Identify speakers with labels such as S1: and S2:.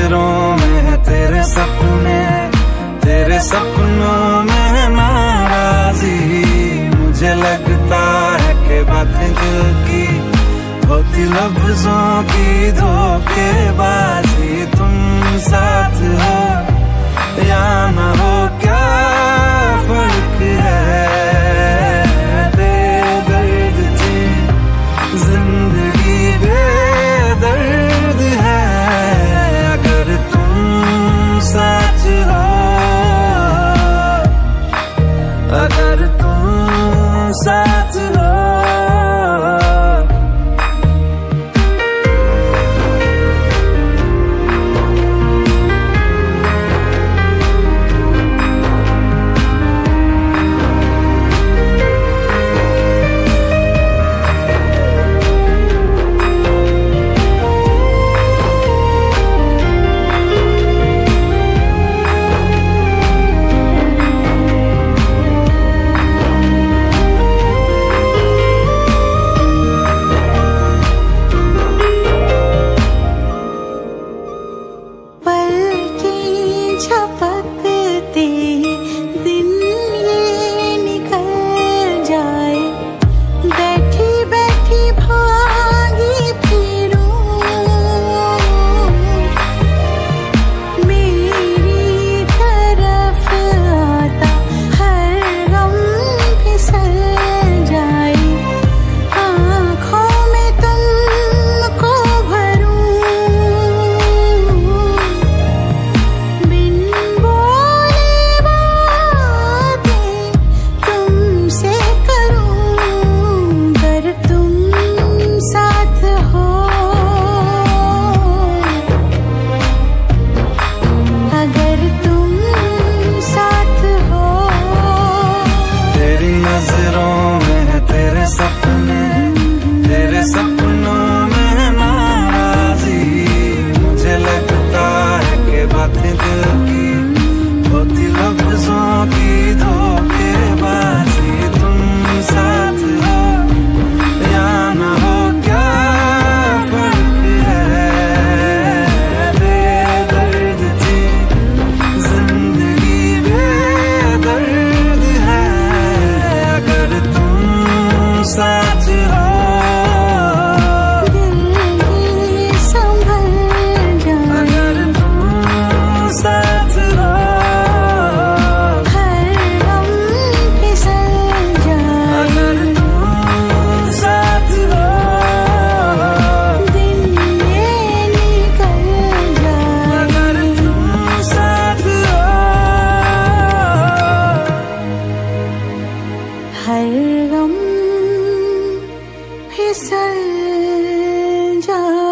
S1: नज़रों में है तेरे सपने, तेरे सपनों में नाराजी। मुझे लगता है के बातें दिल की होती, लफ्जों की धोखेबाजी। तुम साथ हो या ना हो
S2: जा